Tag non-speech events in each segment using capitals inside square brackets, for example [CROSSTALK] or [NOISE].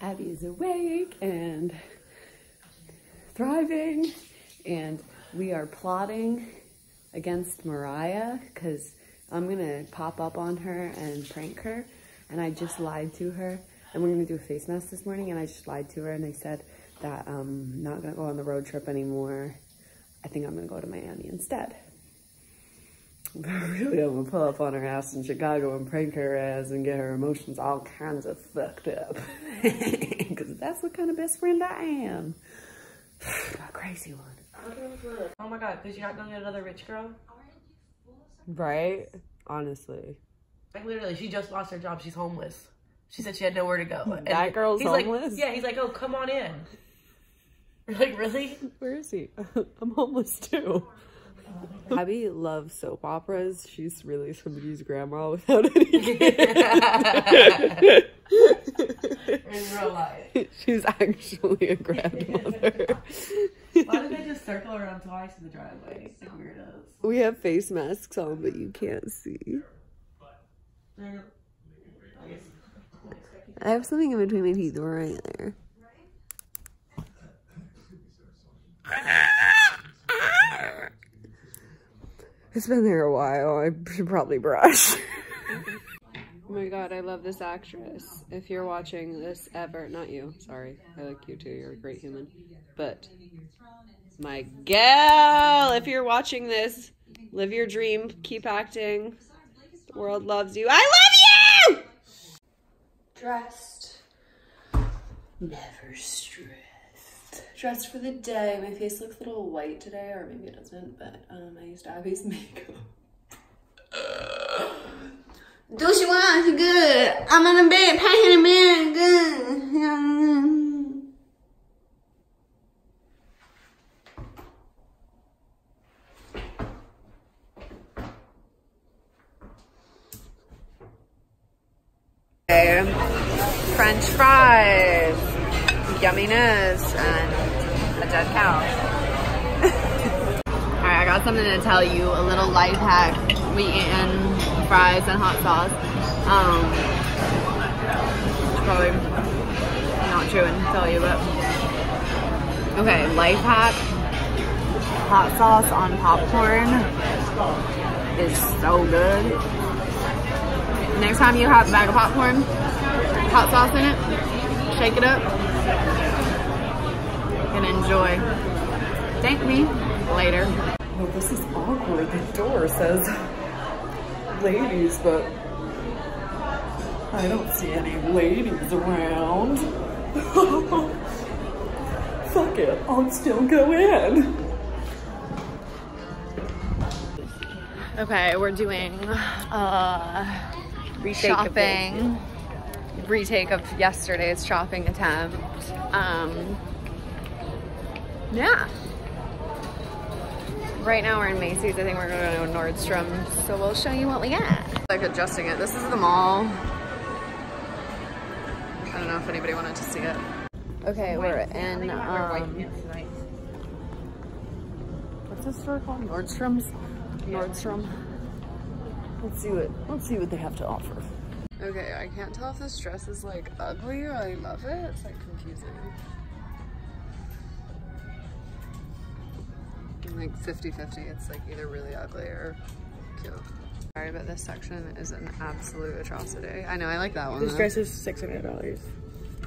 Abby is awake and thriving, and we are plotting against Mariah because I'm gonna pop up on her and prank her. And I just lied to her. And we're gonna do a face mask this morning, and I just lied to her, and I said that I'm not gonna go on the road trip anymore. I think I'm gonna go to Miami instead. [LAUGHS] Really, I'm gonna pull up on her ass in Chicago and prank her ass and get her emotions all kinds of fucked up. [LAUGHS] Because that's what kind of best friend I am. [SIGHS] A crazy one. Oh my god, because you're not gonna get another rich girl? Right? Honestly. Like literally, she just lost her job. She's homeless. She said she had nowhere to go. And That girl's he's like- homeless? yeah, he's like, oh, come on in. You're [LAUGHS] like, really? Where is he? I'm homeless too. [LAUGHS] Abby loves soap operas. She's really somebody's grandma without any kids. [LAUGHS] In real life. She's actually a grandmother. Why did they just circle around twice in the driveway? Like weirdos. We have face masks on, but you can't see. I I have something in between my teeth right there. [LAUGHS] It's been there a while. I should probably brush. oh my god, I love this actress. If you're watching this ever, not you, sorry. I like you too. You're a great human. But my gal, if you're watching this, live your dream, keep acting. The world loves you. I love you! Dressed. Never stressed. Dressed for the day. My face looks a little white today, or maybe it doesn't, but um, I used Abby's [LAUGHS] makeup. Do she want? good. I'm in the bed, packing the bed, good. French fries, yumminess, and a dead cow. [LAUGHS] Alright, I got something to tell you, a little life hack. We eating fries and hot sauce. Um, probably not true and tell you, but okay, life hack. Hot sauce on popcorn is so good. Next time you have a bag of popcorn, hot sauce in it, shake it up, and enjoy. Thank me later. Well, this is awkward. The door says ladies, but I don't see any ladies around. [LAUGHS] Fuck it, I'll still go in. Okay, we're doing uh, shopping. Retake of yesterday's shopping attempt. Um, yeah. Right now we're in Macy's. I think we're gonna go to Nordstrom. So we'll show you what we got. Like adjusting it. This is the mall. I don't know if anybody wanted to see it. Okay, we're in, um, what's this store called? Nordstrom's? Nordstrom. Let's see what, let's see what they have to offer. Okay, I can't tell if this dress is like ugly or I love it. It's like confusing. I'm like 50-50. It's like either really ugly or cute. Sorry, but this section is an absolute atrocity. I know, I like that one. This though. dress is $600.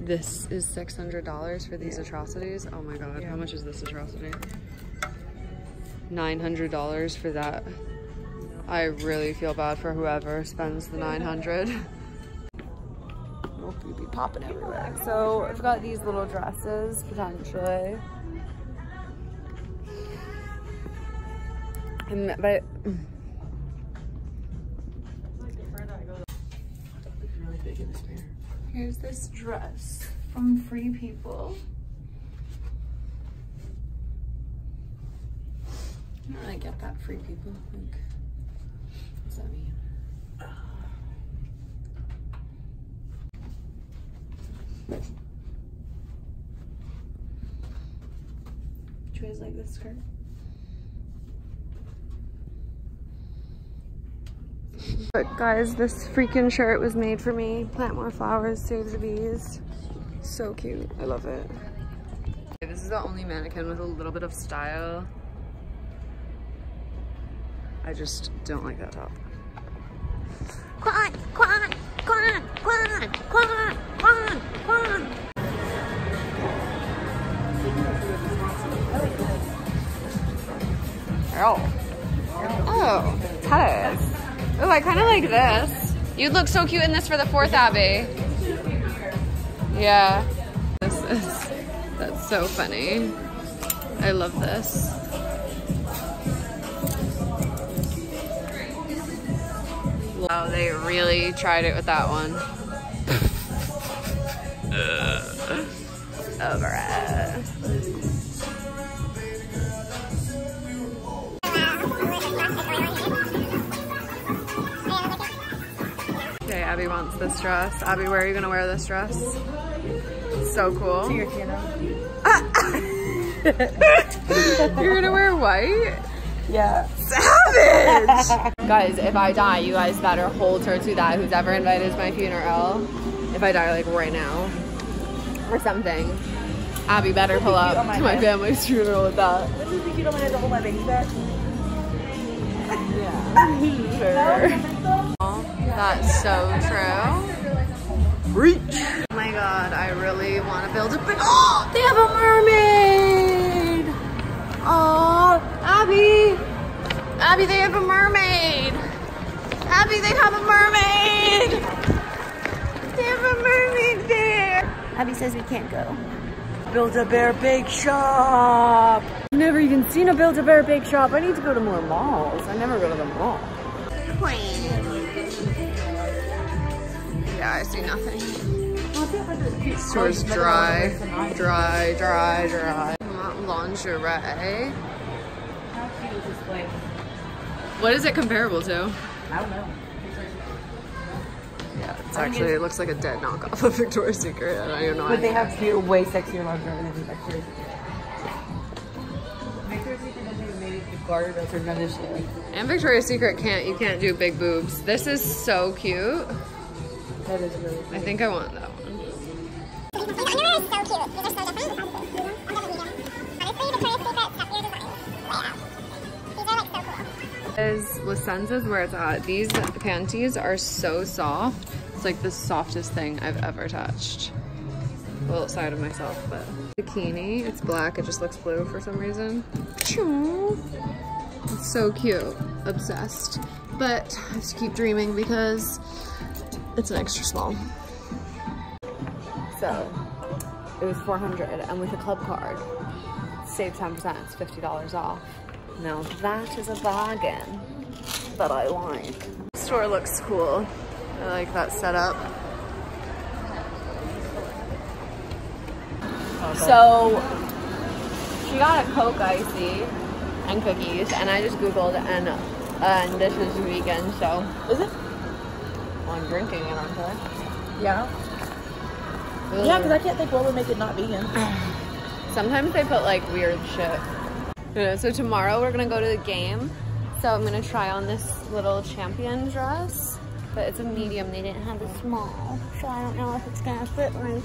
This is $600 for these atrocities? Oh my god, how much is this atrocity? $900 for that. I really feel bad for whoever spends the 900 Will be popping everywhere. So I've got these little dresses, potentially. And, but Really big in this mirror. Here's this dress from Free People. I don't really get that, Free People. Like, what's that mean? Do you guys like this skirt? But guys, this freaking shirt was made for me. Plant more flowers, save the bees. So cute. I love it. This is the only mannequin with a little bit of style. I just don't like that top. Quan, quan, quan, quan, quan, quan, quan. Oh. Oh, Tez. Oh, I kind of like this. You'd look so cute in this for the fourth Abby. Yeah. This is, that's so funny. I love this. Wow, they really tried it with that one. [LAUGHS] Over it. Okay, Abby wants this dress. Abby, where are you gonna wear this dress? So cool. Your piano. [LAUGHS] You're gonna wear white? Yeah. Savage! [LAUGHS] guys, if I die, you guys better hold her to that. Who's ever invited to my funeral? If I die, like right now, or something. Abby better pull up my to my head. family's funeral with that. Wouldn't it be cute on my head to hold my baby back? [LAUGHS] That's so true. Reach. Oh my god, I really want to build a big. Oh, [GASPS] they have a mermaid. Abby, they have a mermaid. Abby, they have a mermaid. They have a mermaid there. Abby says we can't go. Build a bear bake shop. I've never even seen a Build-A-Bear bake shop. I need to go to more malls. I never go to the mall. Queen. Yeah, I see nothing. Store's dry, dry, dry, dry. Want Lingerie. What is it comparable to? I don't know. Yeah, it's actually, it looks like a dead knockoff of Victoria's Secret. I don't even know. But they have cute, way sexier lingerie than Victoria's Secret. Victoria's Secret doesn't even make the garter belts or none of this shit. And Victoria's Secret can't, you can't do big boobs. This is so cute. That is really I think I want that one. Is La Senza's where it's at. These panties are so soft. It's like the softest thing I've ever touched. A little side of myself, but. Bikini, it's black, it just looks blue for some reason. It's so cute. Obsessed. But I have to keep dreaming because it's an extra small. So, it was 400 and with a club card, save 10%, it's $50 off. Now that is a bargain that I like. Store looks cool. I like that setup. So she got a Coke icy and cookies, and I just googled, and and this is vegan, so Is it? well, I'm drinking it, aren't I? Yeah. Yeah, because I can't think what would make it not vegan. [SIGHS] Sometimes they put like weird shit. Yeah, so tomorrow we're gonna go to the game. So I'm gonna try on this little champion dress, but it's a medium. They didn't have a small, so I don't know if it's gonna fit my,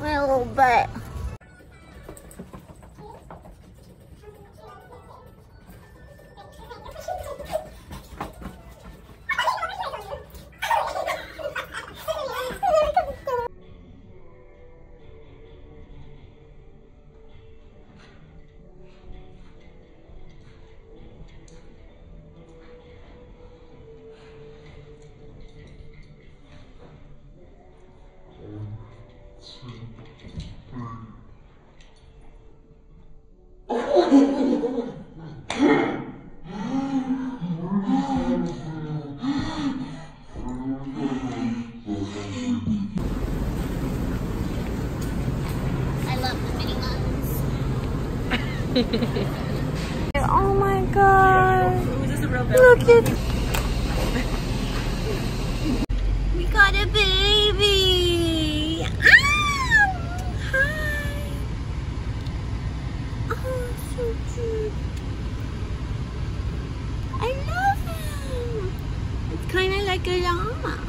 my little butt. [LAUGHS] Oh my god! Is this a real Look at We got a baby. Ah! Hi. Oh, so cute. I love him. It's kind of like a llama.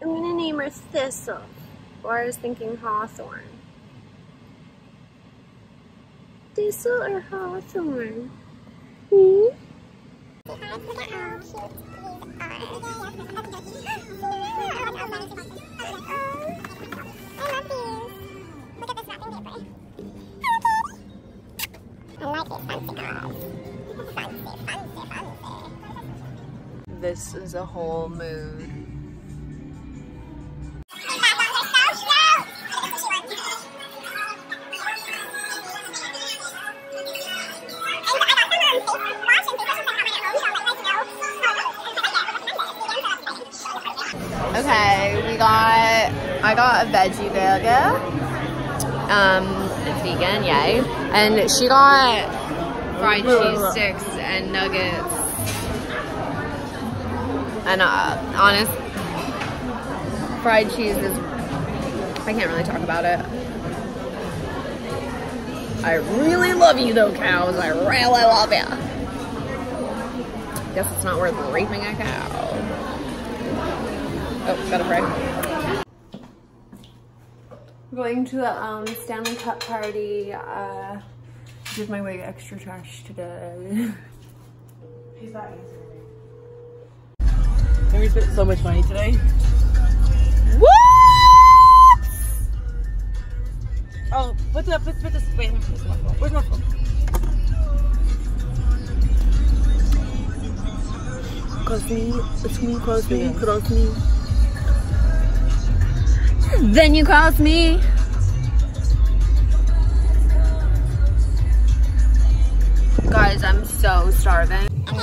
I'm gonna name her Thistle. Laura's thinking Hawthorne. Thistle or Hawthorne? Hmm? This is a whole mood. Okay, we got I got a veggie burger. Um, it's vegan, yay. And she got fried cheese sticks and nuggets. And uh, honest, fried cheese is I can't really talk about it. I really love you though, cows. I really love you. Guess it's not worth raping a cow. Oh, gotta pray. Going to the um, Stanley Cup party. Uh, did my wig extra trash today. [LAUGHS] He's not answering. And we spent so much money today. What? Oh, put the put, put this. Wait, let me put this in my phone. Where's my phone? Cross me, it's me, cross me, cross me. Then you cross me. Guys, I'm so starving. So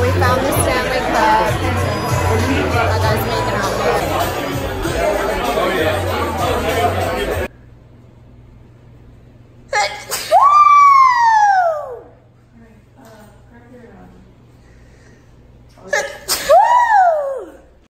we found the Stanley Cup. That guy's making out